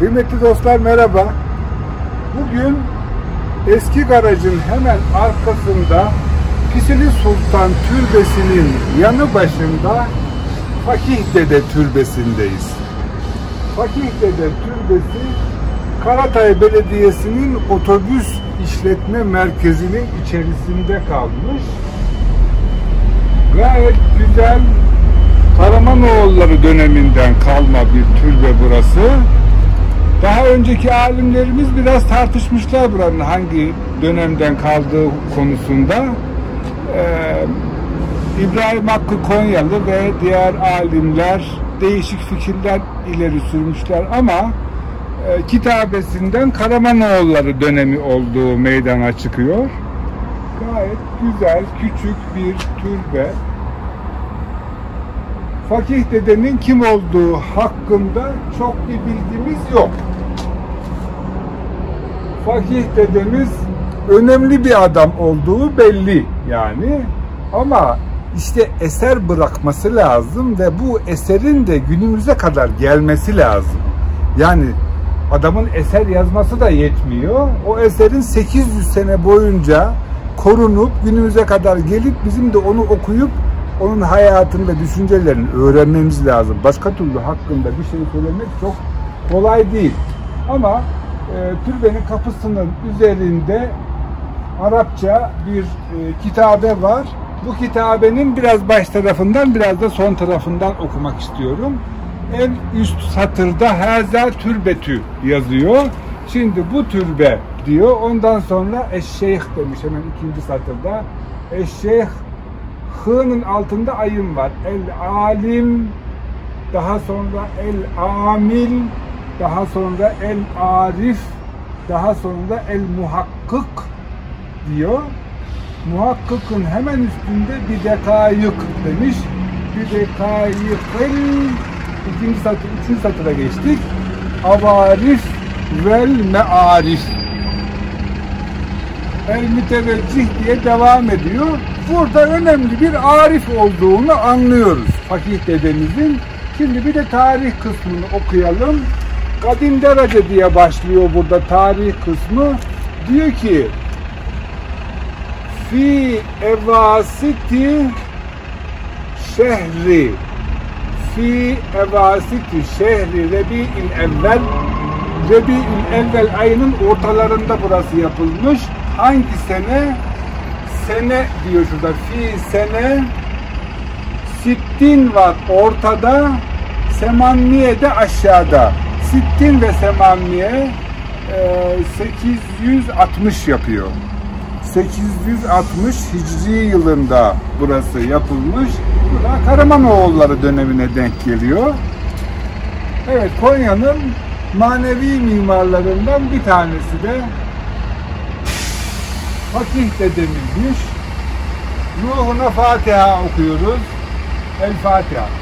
Kıymetli dostlar merhaba. Bugün eski garajın hemen arkasında Pisili Sultan Türbesi'nin yanı başında Fakih Dede Türbesi'ndeyiz. Fakih Dede Türbesi Karatay Belediyesi'nin otobüs işletme merkezinin içerisinde kalmış. Gayet güzel Karamanoğulları döneminden kalma bir türbe burası. Daha önceki alimlerimiz biraz tartışmışlar buranın hangi dönemden kaldığı konusunda. Ee, İbrahim Hakkı Konyalı ve diğer alimler değişik fikirler ileri sürmüşler ama e, kitabesinden Karamanoğulları dönemi olduğu meydana çıkıyor. Gayet güzel, küçük bir türbe. Fakih dedenin kim olduğu hakkında çok bir bilgimiz yok. Fakih dedemiz önemli bir adam olduğu belli yani. Ama işte eser bırakması lazım ve bu eserin de günümüze kadar gelmesi lazım. Yani adamın eser yazması da yetmiyor. O eserin 800 sene boyunca korunup günümüze kadar gelip bizim de onu okuyup onun hayatını ve düşüncelerini öğrenmemiz lazım. Başka türlü hakkında bir şey söylemek çok kolay değil. Ama türbenin kapısının üzerinde Arapça bir e, kitabe var. Bu kitabenin biraz baş tarafından biraz da son tarafından okumak istiyorum. En üst satırda Haza Türbetü yazıyor. Şimdi bu türbe diyor. Ondan sonra Eşşeyh demiş hemen ikinci satırda. Eşşeyh H'nın altında ayın var. El alim daha sonra el amil daha sonra el arif daha sonra el muhakkık diyor. Muhakkıkın hemen üstünde bir dekayık demiş. Bir dekayıkın ikinci satır, üçüncü satıra geçtik. Avarif vel mearif el müteveccih diye devam ediyor. Burada önemli bir arif olduğunu anlıyoruz Fakih dedemizin. Şimdi bir de tarih kısmını okuyalım. Kadim derece diye başlıyor burada tarih kısmı. Diyor ki fi evasiti şehri fi evasiti şehri rebi'il evvel Rebi'ül evvel ayının ortalarında burası yapılmış. Hangi sene? Sene diyor şurada. Fi sene Sittin var ortada. Semanniye de aşağıda. Sittin ve Semanniye e, 860 yapıyor. 860 Hicri yılında burası yapılmış. Bu da Karamanoğulları dönemine denk geliyor. Evet Konya'nın manevi mimarlarından bir tanesi de Fakih dedemizmiş. Ruhuna Fatiha okuyoruz. El Fatiha.